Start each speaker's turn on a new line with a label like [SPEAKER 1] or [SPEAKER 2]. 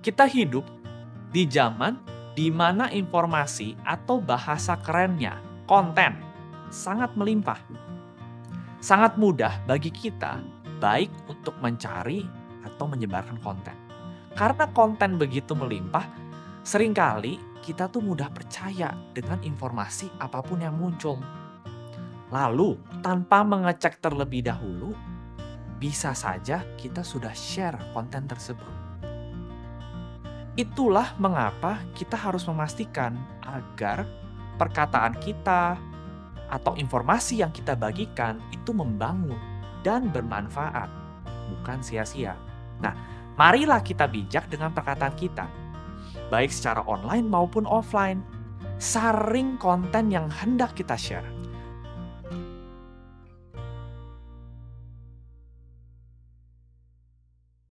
[SPEAKER 1] Kita hidup di zaman di mana informasi atau bahasa kerennya, konten, sangat melimpah. Sangat mudah bagi kita, baik untuk mencari atau menyebarkan konten. Karena konten begitu melimpah, sering kali kita tuh mudah percaya dengan informasi apa pun yang muncul. Lalu, tanpa mengecek terlebih dahulu, bisa saja kita sudah share konten tersebut. Itulah mengapa kita harus memastikan agar perkataan kita atau informasi yang kita bagikan itu membangun dan bermanfaat, bukan sia-sia. Nah, marilah kita bijak dengan perkataan kita, baik secara online maupun offline. Saring konten yang hendak kita share